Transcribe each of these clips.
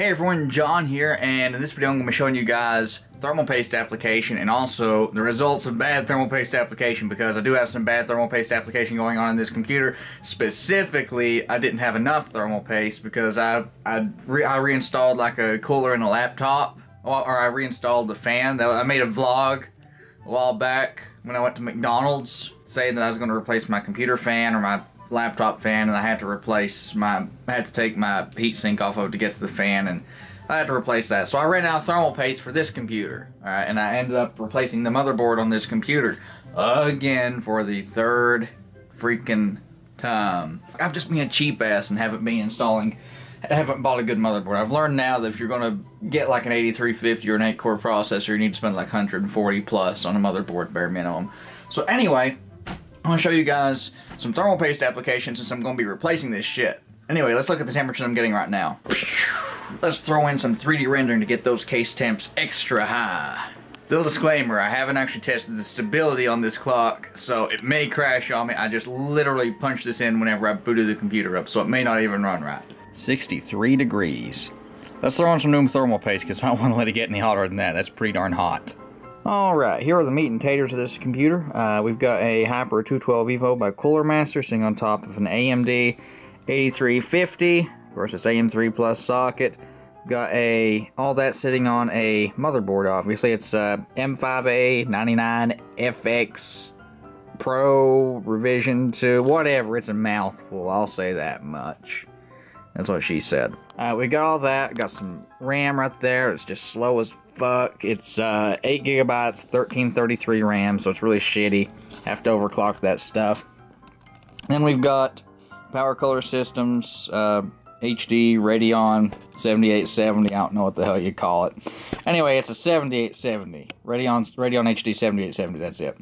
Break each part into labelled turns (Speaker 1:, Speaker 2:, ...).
Speaker 1: Hey everyone, John here, and in this video I'm going to be showing you guys thermal paste application and also the results of bad thermal paste application because I do have some bad thermal paste application going on in this computer. Specifically, I didn't have enough thermal paste because I I, re I reinstalled like a cooler in a laptop, or I reinstalled the fan. I made a vlog a while back when I went to McDonald's saying that I was going to replace my computer fan or my laptop fan and I had to replace my I had to take my heatsink off of it to get to the fan and I had to replace that. So I ran out of thermal paste for this computer. Alright, and I ended up replacing the motherboard on this computer again for the third freaking time. I've just been a cheap ass and haven't been installing haven't bought a good motherboard. I've learned now that if you're gonna get like an 8350 or an 8 core processor, you need to spend like 140 plus on a motherboard bare minimum. So anyway, I want to show you guys some thermal paste applications since I'm to be replacing this shit. Anyway, let's look at the temperature I'm getting right now. Let's throw in some 3D rendering to get those case temps extra high. Little disclaimer, I haven't actually tested the stability on this clock, so it may crash on me. I just literally punched this in whenever I booted the computer up, so it may not even run right. 63 degrees. Let's throw in some new thermal paste because I don't want to let it get any hotter than that. That's pretty darn hot. Alright, here are the meat and taters of this computer. Uh, we've got a Hyper 212 Evo by Cooler Master sitting on top of an AMD 8350 versus AM3 Plus socket. Got a all that sitting on a motherboard. Obviously, it's uh, M5A 99FX Pro revision to whatever. It's a mouthful. I'll say that much. That's what she said. Uh, we got all that. Got some RAM right there. It's just slow as fuck. It's uh, 8 gigabytes, 1333 RAM, so it's really shitty. Have to overclock that stuff. Then we've got Power Color Systems, uh, HD Radeon 7870. I don't know what the hell you call it. Anyway, it's a 7870. Radeon, Radeon HD 7870, that's it.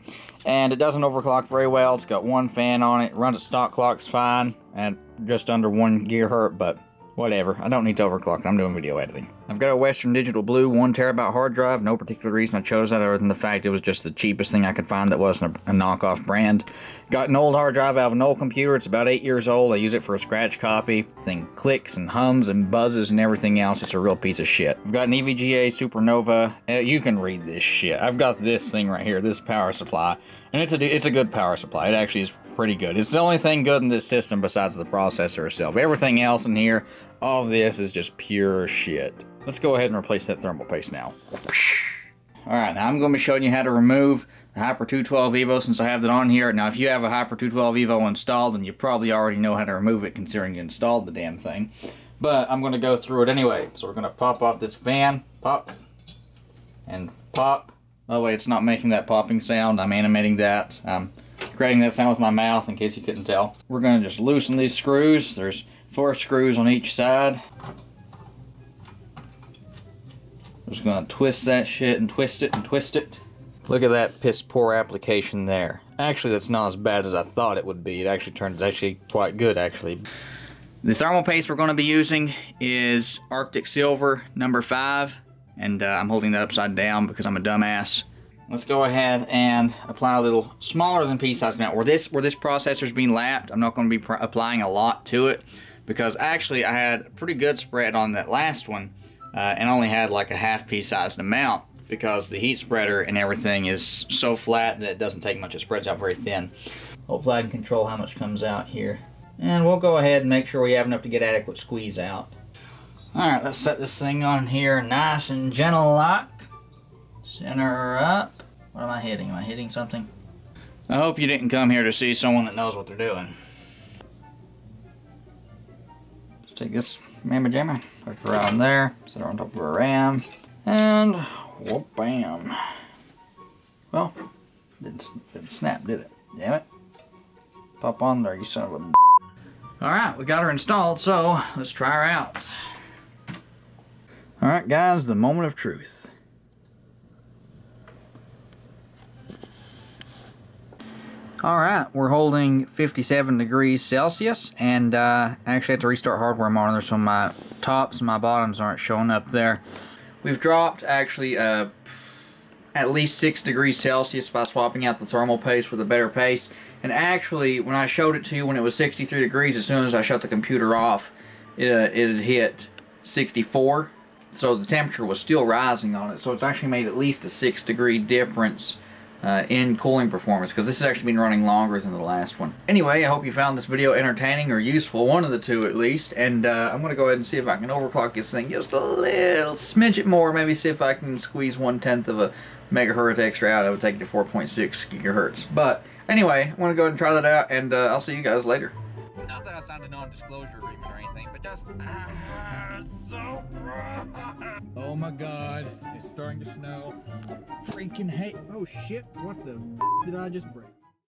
Speaker 1: And it doesn't overclock very well. It's got one fan on it. Runs at stock clocks fine. And just under one gigahertz, but whatever. I don't need to overclock I'm doing video editing. I've got a Western Digital Blue 1 terabyte hard drive. No particular reason I chose that other than the fact it was just the cheapest thing I could find that wasn't a, a knockoff brand. Got an old hard drive out of an old computer. It's about 8 years old. I use it for a scratch copy. Thing clicks and hums and buzzes and everything else. It's a real piece of shit. I've got an EVGA Supernova. Uh, you can read this shit. I've got this thing right here, this power supply. And it's a, it's a good power supply. It actually is pretty good. It's the only thing good in this system besides the processor itself. Everything else in here, all this is just pure shit. Let's go ahead and replace that thermal paste now. Alright, now I'm going to be showing you how to remove the Hyper 212 Evo since I have it on here. Now if you have a Hyper 212 Evo installed, then you probably already know how to remove it considering you installed the damn thing. But I'm going to go through it anyway. So we're going to pop off this fan, pop, and pop. Oh wait, it's not making that popping sound. I'm animating that. I'm creating that sound with my mouth in case you couldn't tell. We're going to just loosen these screws. There's four screws on each side. Just gonna twist that shit and twist it and twist it. Look at that piss poor application there. Actually, that's not as bad as I thought it would be. It actually turned actually quite good, actually. The thermal paste we're going to be using is Arctic Silver number 5. And uh, I'm holding that upside down because I'm a dumbass. Let's go ahead and apply a little smaller than pea size now. Where this, where this processor's being lapped, I'm not going to be applying a lot to it. Because actually, I had a pretty good spread on that last one uh, and only had like a half pea sized amount because the heat spreader and everything is so flat that it doesn't take much. It spreads out very thin. Hopefully I can control how much comes out here. And we'll go ahead and make sure we have enough to get adequate squeeze out. Alright, let's set this thing on here nice and gentle lock. Center up. What am I hitting? Am I hitting something? I hope you didn't come here to see someone that knows what they're doing. Take this mamma jamma. It around there, set it on top of our RAM, and whoop bam. Well, didn't, didn't snap, did it? Damn it. Pop on there, you son of a Alright, we got her installed, so let's try her out. Alright guys, the moment of truth. Alright, we're holding 57 degrees Celsius, and uh, I actually have to restart hardware monitor so my tops and my bottoms aren't showing up there. We've dropped actually uh, at least 6 degrees Celsius by swapping out the thermal paste with a better paste. And actually, when I showed it to you when it was 63 degrees, as soon as I shut the computer off, it, uh, it had hit 64. So the temperature was still rising on it. So it's actually made at least a 6 degree difference uh, in cooling performance because this has actually been running longer than the last one. Anyway, I hope you found this video entertaining or useful, one of the two at least, and uh, I'm going to go ahead and see if I can overclock this thing just a little smidge it more, maybe see if I can squeeze one-tenth of a megahertz extra out, I would take it to 4.6 gigahertz. But anyway, I want to go ahead and try that out, and uh, I'll see you guys later. A non-disclosure agreement or anything, but just... Ah, so
Speaker 2: Oh my god, it's starting to snow. Freaking hate. Oh shit, what the did I just break?